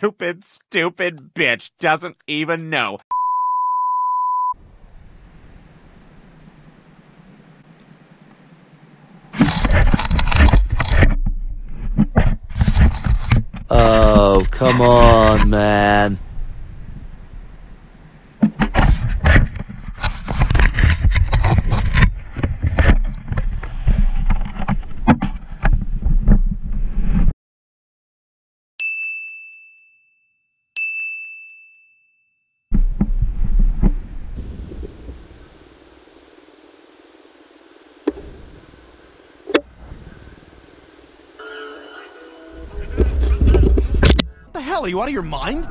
stupid, stupid bitch doesn't even know. Oh, come on, man. Hell? Are you out of your mind?